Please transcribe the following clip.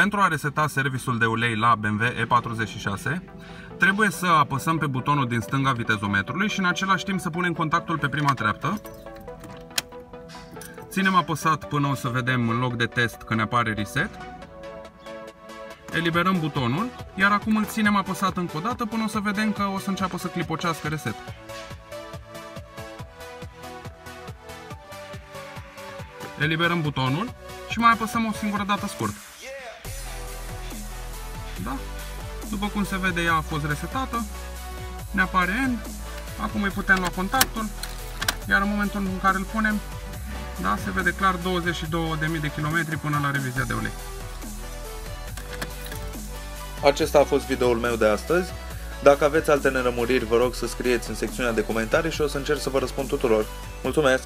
Pentru a reseta serviciul de ulei la BMW E46, trebuie să apăsăm pe butonul din stânga vitezometrului și în același timp să punem contactul pe prima treaptă. Ținem apăsat până o să vedem în loc de test că ne apare reset. Eliberăm butonul, iar acum îl ținem apăsat încă o dată până o să vedem că o să înceapă să clipocească reset. Eliberăm butonul și mai apăsăm o singură dată scurt. Da? După cum se vede, ea a fost resetată. Ne apare End. Acum îi putem lua contactul. Iar în momentul în care îl punem, da, se vede clar 22.000 de km până la revizia de ulei. Acesta a fost videoul meu de astăzi. Dacă aveți alte nerămuriri, vă rog să scrieți în secțiunea de comentarii și o să încerc să vă răspund tuturor. Mulțumesc!